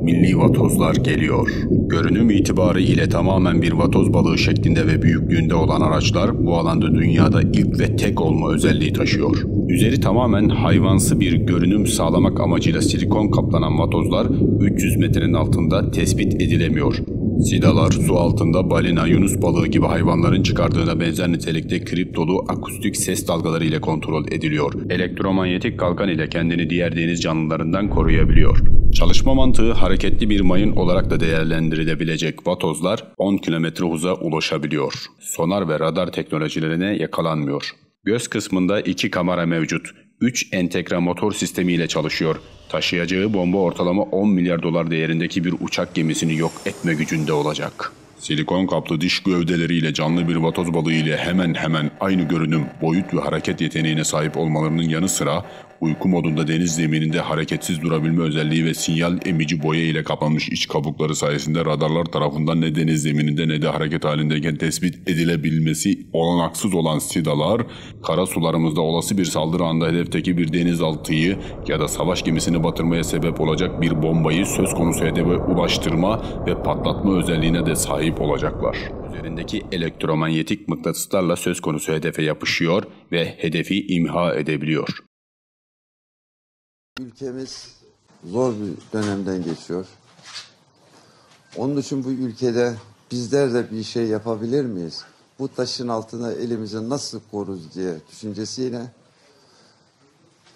Milli vatozlar geliyor. Görünüm itibarı ile tamamen bir vatoz balığı şeklinde ve büyüklüğünde olan araçlar bu alanda dünyada ilk ve tek olma özelliği taşıyor. Üzeri tamamen hayvansı bir görünüm sağlamak amacıyla silikon kaplanan vatozlar 300 metrenin altında tespit edilemiyor. Sidalar su altında balina, yunus balığı gibi hayvanların çıkardığına benzer nitelikte kriptolu akustik ses dalgaları ile kontrol ediliyor. Elektromanyetik kalkan ile kendini diğer deniz canlılarından koruyabiliyor. Çalışma mantığı hareketli bir mayın olarak da değerlendirilebilecek vatozlar 10 kilometre hıza ulaşabiliyor. Sonar ve radar teknolojilerine yakalanmıyor. Göz kısmında iki kamera mevcut. 3 entegre motor sistemi ile çalışıyor. Taşıyacağı bomba ortalama 10 milyar dolar değerindeki bir uçak gemisini yok etme gücünde olacak. Silikon kaplı diş gövdeleriyle canlı bir vatoz balığı ile hemen hemen aynı görünüm, boyut ve hareket yeteneğine sahip olmalarının yanı sıra uyku modunda deniz zemininde hareketsiz durabilme özelliği ve sinyal emici boya ile kapanmış iç kabukları sayesinde radarlar tarafından ne deniz zemininde ne de hareket halindeyken tespit edilebilmesi olanaksız olan sidalar, kara sularımızda olası bir saldırı anda hedefteki bir denizaltıyı ya da savaş gemisini batırmaya sebep olacak bir bombayı söz konusu hedefe ulaştırma ve patlatma özelliğine de sahip olacaklar. Üzerindeki elektromanyetik mıknatıslarla söz konusu hedefe yapışıyor ve hedefi imha edebiliyor. Ülkemiz zor bir dönemden geçiyor. Onun için bu ülkede bizler de bir şey yapabilir miyiz? Bu taşın altına elimizi nasıl koruz diye düşüncesiyle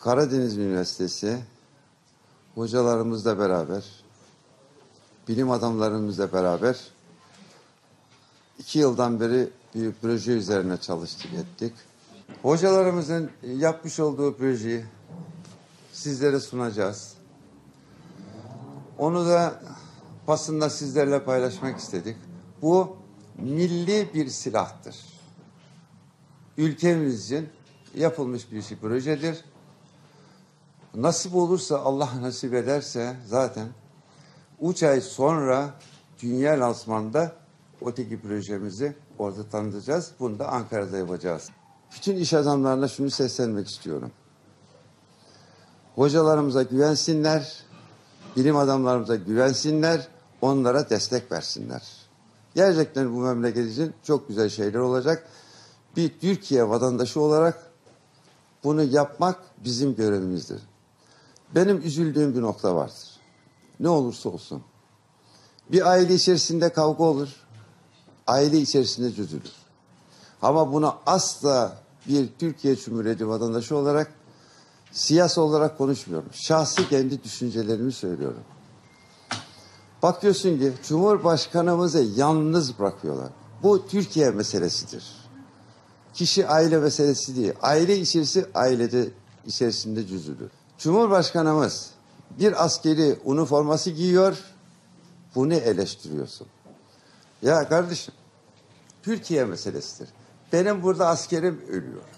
Karadeniz Üniversitesi hocalarımızla beraber, bilim adamlarımızla beraber iki yıldan beri bir proje üzerine çalıştık ettik. Hocalarımızın yapmış olduğu projeyi sizlere sunacağız. Onu da basında sizlerle paylaşmak istedik. Bu milli bir silahtır. Ülkemiz için yapılmış bir şey projedir. Nasip olursa Allah nasip ederse zaten üç ay sonra dünya lansmanında öteki projemizi orada tanıtacağız. Bunu da Ankara'da yapacağız. Bütün iş adamlarına şunu seslenmek istiyorum. Hocalarımıza güvensinler, bilim adamlarımıza güvensinler, onlara destek versinler. Gerçekten bu memleket için çok güzel şeyler olacak. Bir Türkiye vatandaşı olarak bunu yapmak bizim görevimizdir. Benim üzüldüğüm bir nokta vardır. Ne olursa olsun. Bir aile içerisinde kavga olur. Aile içerisinde çözülür. Ama buna asla bir Türkiye Cumhuriyeti vatandaşı olarak siyasi olarak konuşmuyorum. Şahsi kendi düşüncelerimi söylüyorum. Bakıyorsun ki Cumhurbaşkanımızı yalnız bırakıyorlar. Bu Türkiye meselesidir. Kişi aile meselesi değil. Aile içerisi ailede içerisinde cüzülür. Cumhurbaşkanımız bir askeri üniforması giyiyor. Bunu eleştiriyorsun. Ya kardeşim Türkiye meselesidir. Benim burada askerim ölüyor.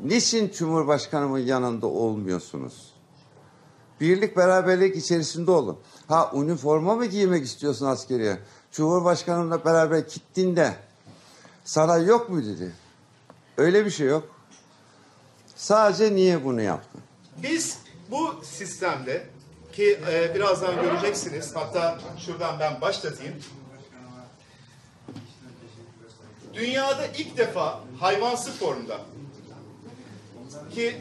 Niçin Cumhurbaşkanımın yanında olmuyorsunuz? Birlik beraberlik içerisinde olun. Ha üniforma mı giymek istiyorsun askeriye? Cumhurbaşkanımla beraber gittiğinde sana yok mu dedi. Öyle bir şey yok. Sadece niye bunu yaptın? Biz bu sistemde ki e, birazdan göreceksiniz hatta şuradan ben başlatayım. Dünyada ilk defa hayvansı formda ki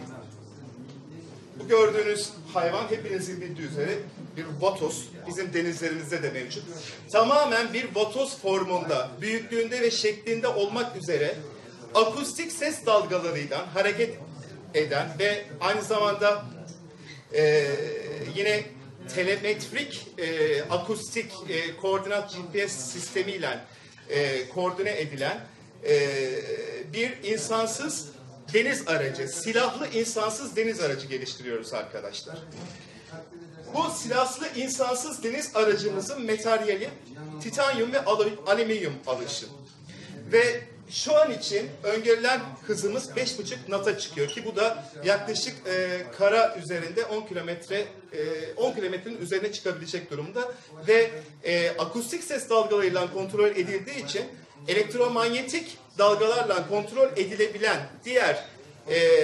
bu gördüğünüz hayvan hepinizin bildiği üzere bir vatoz. Bizim denizlerimizde de mevcut. Tamamen bir vatoz formunda, büyüklüğünde ve şeklinde olmak üzere akustik ses dalgalarıyla hareket eden ve aynı zamanda e, yine telemetrik e, akustik e, koordinat GPS sistemiyle e, koordine edilen e, bir insansız deniz aracı, silahlı insansız deniz aracı geliştiriyoruz arkadaşlar. Bu silahlı insansız deniz aracımızın materyali titanyum ve alüminyum alışı. Ve şu an için öngörülen hızımız 5,5 nata çıkıyor ki bu da yaklaşık e, kara üzerinde 10 kilometre e, 10 kilometrenin üzerine çıkabilecek durumda ve e, akustik ses dalgalarıyla kontrol edildiği için elektromanyetik dalgalarla kontrol edilebilen diğer e,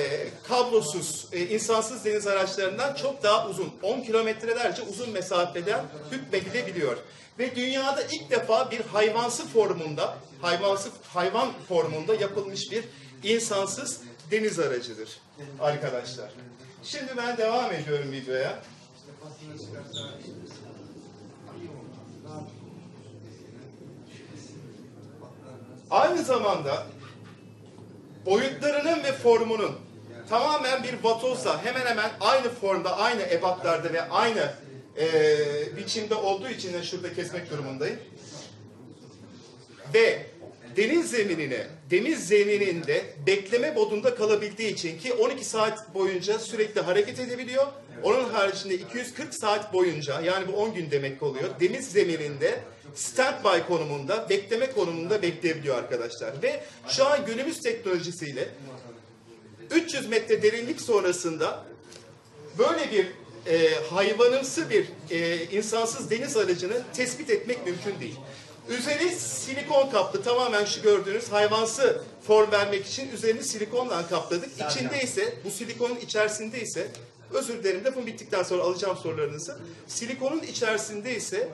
kablosuz, e, insansız deniz araçlarından çok daha uzun, 10 kilometrelerce uzun mesafeden hükmedilebiliyor. Ve dünyada ilk defa bir hayvansı formunda, hayvansı hayvan formunda yapılmış bir insansız deniz aracıdır arkadaşlar. Şimdi ben devam ediyorum videoya. Aynı zamanda boyutlarının ve formunun tamamen bir vatozla hemen hemen aynı formda, aynı ebatlarda ve aynı eee, biçimde olduğu için de şurada kesmek durumundayım. Ve deniz zeminine, deniz zemininde bekleme modunda kalabildiği için ki 12 saat boyunca sürekli hareket edebiliyor. Onun haricinde 240 saat boyunca yani bu 10 gün demek oluyor. Deniz zemininde standby konumunda, bekleme konumunda bekleyebiliyor arkadaşlar. Ve şu an günümüz teknolojisiyle 300 metre derinlik sonrasında böyle bir e, hayvanımsı bir e, insansız deniz aracını tespit etmek mümkün değil. Üzeri silikon kaplı tamamen şu gördüğünüz hayvansı form vermek için üzerini silikonla kapladık. İçinde ise bu silikonun içerisinde ise özür dilerim de bu bittikten sonra alacağım sorularınızı. Silikonun içerisinde ise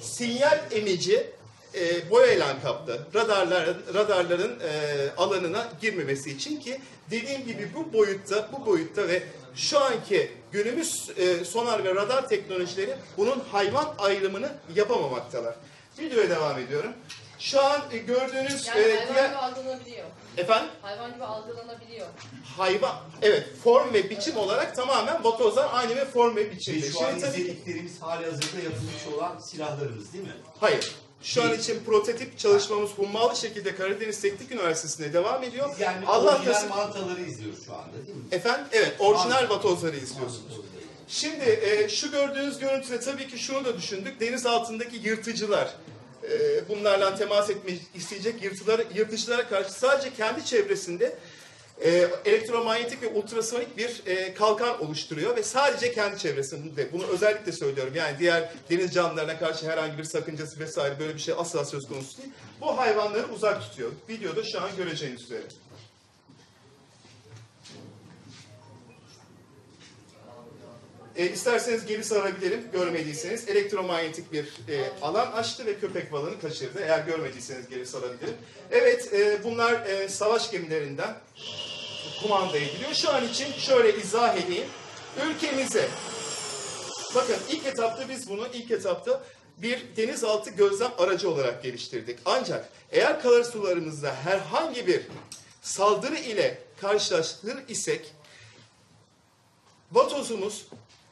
sinyal emici e, boyayla kaplı. Radarlar, radarların e, alanına girmemesi için ki dediğim gibi bu boyutta, bu boyutta ve şu anki günümüz e, sonar ve radar teknolojileri bunun hayvan ayrımını yapamamaktalar. Videoya devam ediyorum. Şu an e, gördüğünüz Yani e, hayvan diğer... gibi algılanabiliyor. Efendim? Hayvan gibi algılanabiliyor. Hayvan, evet form ve biçim olarak tamamen vatozlar aynı ve form ve Ve biçimde. şu an Şimdi tabii izlediklerimiz hali hazırda yapılmış olan silahlarımız değil mi? Hayır. Şu an için prototip çalışmamız hummalı şekilde Karadeniz Teknik Üniversitesi'nde devam ediyor. Biz yani Allah orijinal nasip... mantaları izliyoruz şu anda değil mi? Efendim? Evet, orijinal vatozları izliyorsunuz. Şimdi e, şu gördüğünüz görüntüde tabii ki şunu da düşündük. Deniz altındaki yırtıcılar, e, bunlarla temas etmek isteyecek yırtıları, yırtıcılara karşı sadece kendi çevresinde e, elektromanyetik ve ultrasonik bir e, kalkan oluşturuyor ve sadece kendi çevresinde. Bunu özellikle söylüyorum. Yani diğer deniz canlılarına karşı herhangi bir sakıncası vesaire böyle bir şey asla söz konusu değil. Bu hayvanları uzak tutuyor. Videoda şu an göreceğiniz üzere. E, isterseniz geri sarabilirim görmediyseniz. Elektromanyetik bir e, alan açtı ve köpek balığını kaçırdı. Eğer görmediyseniz geri sarabilirim. Evet e, bunlar e, savaş gemilerinden kumanda ediliyor. Şu an için şöyle izah edeyim. Ülkemize bakın ilk etapta biz bunu ilk etapta bir denizaltı gözlem aracı olarak geliştirdik. Ancak eğer karasularımızda herhangi bir saldırı ile karşılaştırır isek Vatozumuz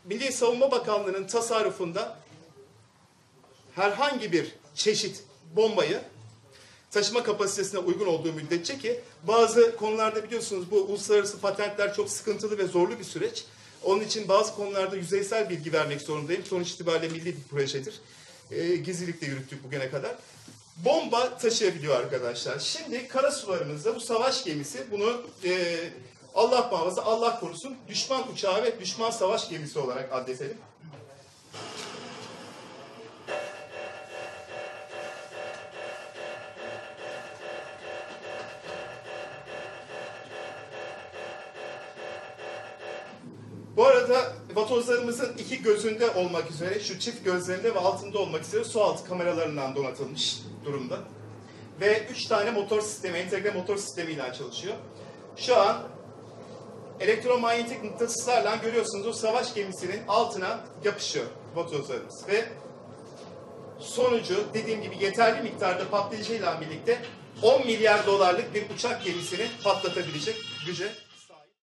Milli Savunma Bakanlığı'nın tasarrufunda herhangi bir çeşit bombayı taşıma kapasitesine uygun olduğu müddetçe ki bazı konularda biliyorsunuz bu uluslararası patentler çok sıkıntılı ve zorlu bir süreç. Onun için bazı konularda yüzeysel bilgi vermek zorundayım. Sonuç itibariyle milli bir projedir. Ee, gizlilikle yürüttük bugüne kadar. Bomba taşıyabiliyor arkadaşlar. Şimdi kara sularımızda bu savaş gemisi bunu e, Allah muhafaza Allah korusun düşman uçağı ve düşman savaş gemisi olarak addedelim. Bu arada vatozlarımızın iki gözünde olmak üzere, şu çift gözlerinde ve altında olmak üzere su altı kameralarından donatılmış durumda. Ve üç tane motor sistemi, entegre motor sistemiyle çalışıyor. Şu an elektromanyetik mıknatıslarla görüyorsunuz o savaş gemisinin altına yapışıyor vatozlarımız. Ve sonucu dediğim gibi yeterli miktarda patlayıcıyla birlikte 10 milyar dolarlık bir uçak gemisini patlatabilecek güce